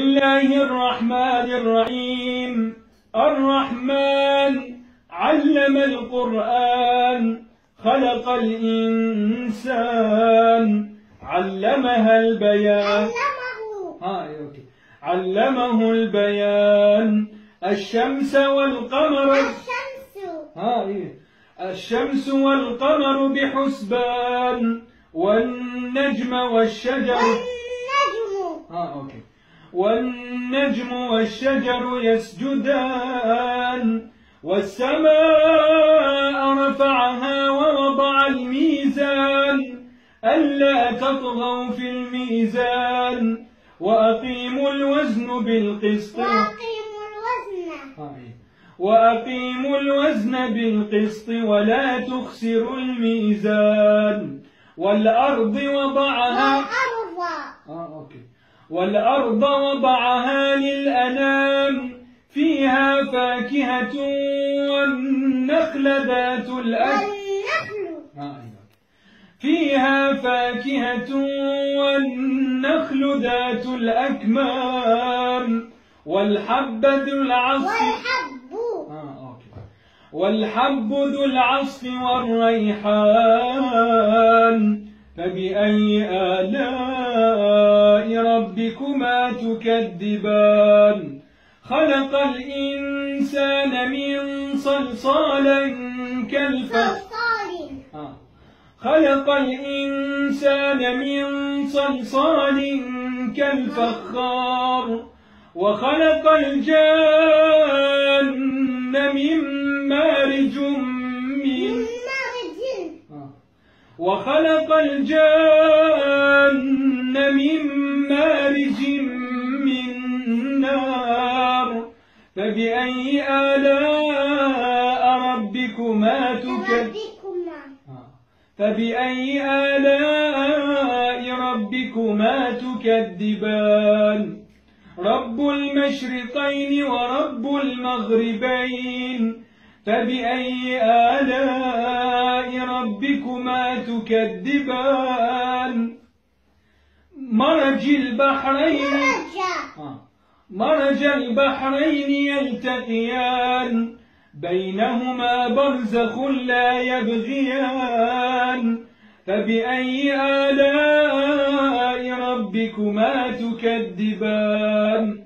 الله الرحمن الرحيم الرحمن علم القرآن خلق الإنسان علمها البيان علمه علمه البيان الشمس والقمر الشمس ها إيه الشمس والقمر بحسبان والنجم والشجر والنجم ها أوكي والنجم والشجر يسجدان والسماء رفعها ووضع الميزان ألا تطغوا في الميزان وأقيموا الوزن بالقسط وأقيموا الوزن. وأقيموا الوزن بالقسط ولا تخسروا الميزان والأرض وضعها والأرض. آه أوكي. والأرض وضعها للأنام فيها فاكهة والنخل ذات الأكل. أيوة. فيها فاكهة والنخل ذات الأكمام. والحب ذو العصف. والحب. آه ذو العصف والريحان. فبأي آلاء ربكما تكذبان. خلق الإنسان من صلصال كالفخار آه. خلق الإنسان من صلصال كالفخار. وخلق الجان من مارج من آه. وخلق الجان فبأي آلاء ربكما تكذبان ربكما. فبأي آلاء ربكما تكذبان؟ رب المشرقين ورب المغربين. فبأي آلاء ربكما تكذبان؟ مرج البحرين. مرج. آه. مرج البحرين يلتقيان بينهما برزخ لا يبغيان. فبأي آلاء ربكما تكذبان؟